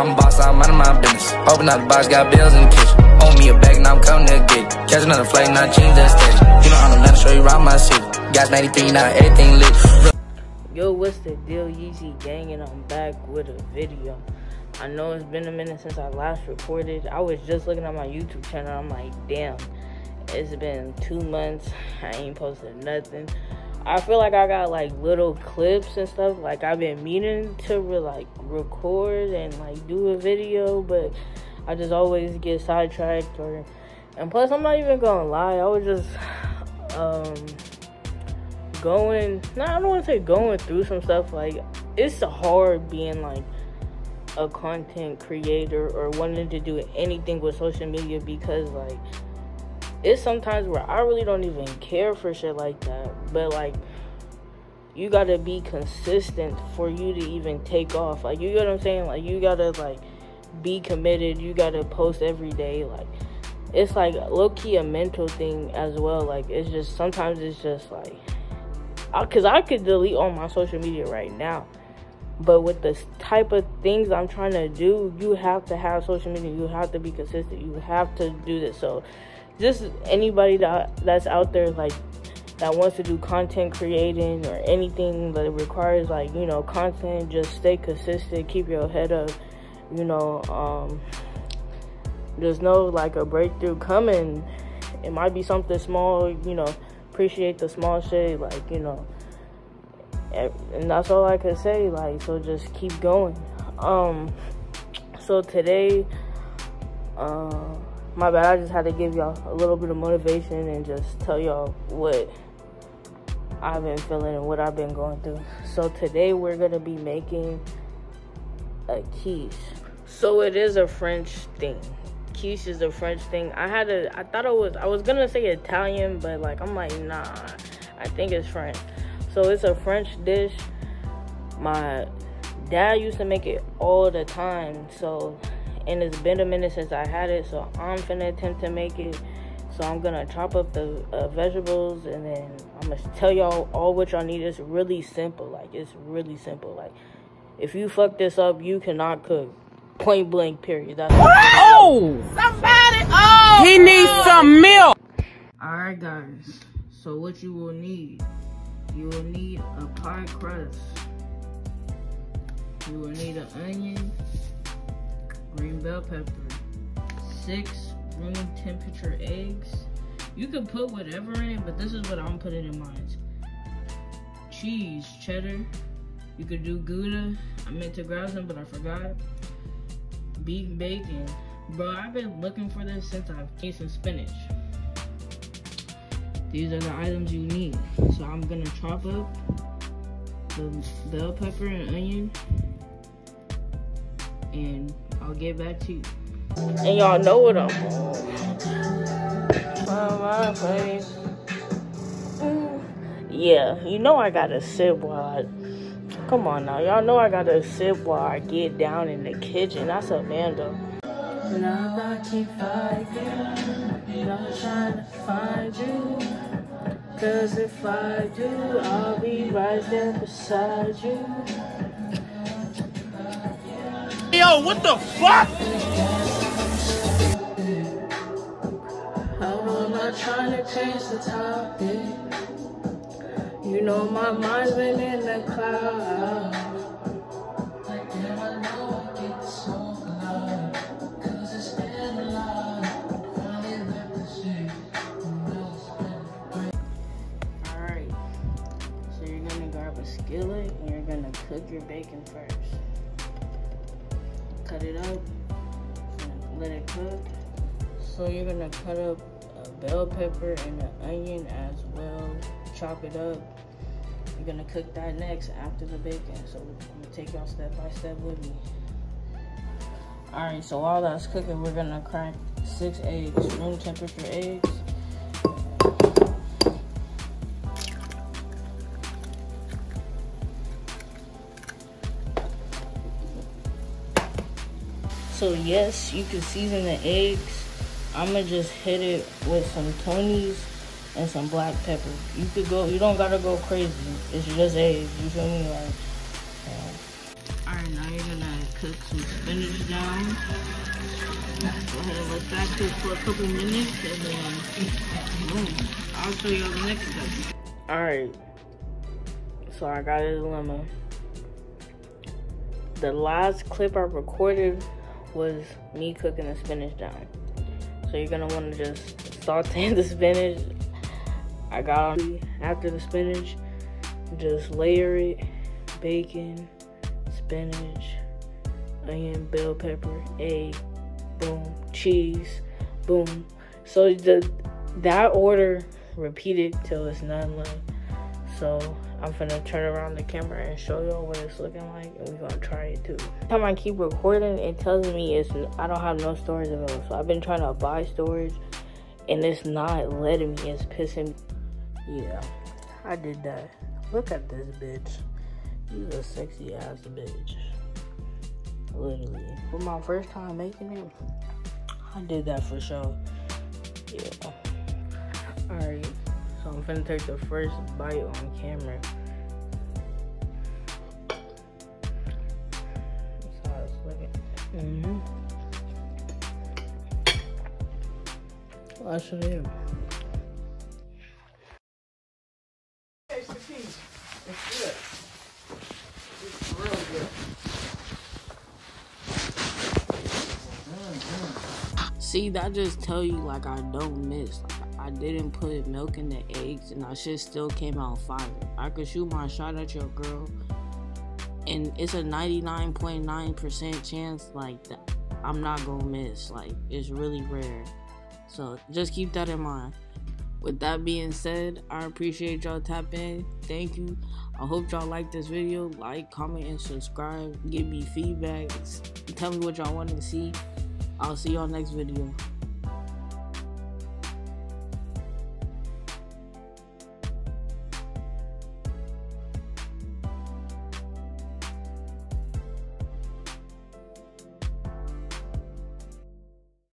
I'm boss, I'm out of my business. Open up the box, got bills in the kitchen. Owe me a bag, now I'm coming to get it. Catch another flight, not change the station. You know I'm the show you around my city. Gas 93, now everything lit. Yo, what's the deal, Yeezy Gang? And I'm back with a video. I know it's been a minute since I last recorded. I was just looking at my YouTube channel. I'm like, damn, it's been two months. I ain't posted nothing. I feel like I got like little clips and stuff. Like I've been meaning to re- like record and like do a video, but I just always get sidetracked. Or and plus, I'm not even gonna lie. I was just um going. Nah, I don't want to say going through some stuff. Like it's hard being like a content creator or wanting to do anything with social media because like it's sometimes where I really don't even care for shit like that. But like you gotta be consistent for you to even take off. Like you get what I'm saying? Like you gotta like be committed. You gotta post every day. Like it's like low key a mental thing as well. Like it's just sometimes it's just like I, because I, I could delete all my social media right now. But with the type of things I'm trying to do, you have to have social media. You have to be consistent. You have to do this. So just anybody that that's out there like that wants to do content creating or anything that requires like you know content just stay consistent keep your head up you know um there's no like a breakthrough coming. It might be something small you know appreciate the small shit like you know and that's all i could say like so just keep going. Um so today uh my bad. I just had to give y'all a little bit of motivation and just tell y'all what I've been feeling and what I've been going through. So today we're gonna be making a quiche. So it is a French thing. Quiche is a French thing. I had a, I thought it was, I was gonna say Italian, but like I'm like nah, I think it's French. So it's a French dish. My dad used to make it all the time. So and it's been a minute since I had it, so I'm gonna attempt to make it. So I'm gonna chop up the uh, vegetables and then I'm gonna tell y'all all what y'all need. It's really simple, like it's really simple. Like if you fuck this up, you cannot cook. Point blank, period. That's oh, somebody, oh, he needs some milk. All right, guys. So what you will need, you will need a pie crust. You will need an onion, green bell pepper, six room temperature eggs. You can put whatever in it, but this is what I'm putting in mine. Cheese, cheddar. You could do Gouda. I meant to grab some, but I forgot. Beef bacon. Bro, I've been looking for this since I've some spinach. These are the items you need. So I'm gonna chop up the bell pepper and onion and I'll get back to you. And y'all know what I'm on. Yeah, you know I gotta sip while I. Come on now, y'all know I gotta sip while I get down in the kitchen. That's Amanda. Now I keep fighting, not trying to find you. Cause if I do, I'll be right there beside you. Yo, what the fuck? I'm not trying to change the topic. You know my mind's been in the cloud. Know I get so. Cause it's. I'm not the. Alright, so you're gonna grab a skillet and you're gonna cook your bacon first cut it up, let it cook. So you're gonna cut up a bell pepper and an onion as well, chop it up. You're gonna cook that next after the bacon. So I'm gonna take y'all step by step with me. All right, so while that's cooking, we're gonna crack six eggs, room temperature eggs. So yes, you can season the eggs. I'm gonna just hit it with some Tony's and some black pepper. You could go, you don't gotta go crazy. It's just eggs, you feel me? Like, uh, all right, now you're gonna cook some spinach down. Go ahead and let that cook for a couple minutes and then boom. I'll show you the next step. Alright. So I got a dilemma. The last clip I recorded was me cooking the spinach down. So you're gonna wanna just saute the spinach. I got after the spinach, just layer it, bacon, spinach, onion, bell pepper, egg, boom, cheese, boom. So the that order repeated till it's none left. So I'm gonna turn around the camera and show y'all what it's looking like, and we're gonna try it too. Every time I keep recording, it tells me it's I don't have no storage available. So I've been trying to buy storage, and it's not letting me. It's pissing me. Yeah, I did that. Look at this bitch. She's a sexy ass bitch. Literally. For my first time making it, I did that for sure. Yeah. Alright. So I'm finna take the first bite on camera. Mm-hmm. Well, I should have. See, that just tell you like I don't miss. Like, I didn't put milk in the eggs, and I shit still came out fire. I could shoot my shot at your girl, and it's a 99.9% chance like that I'm not gonna miss. Like it's really rare. So just keep that in mind. With that being said, I appreciate y'all tapping in. Thank you. I hope y'all like this video. Like, comment, and subscribe. Give me feedback. Tell me what y'all want to see. I'll see y'all next video.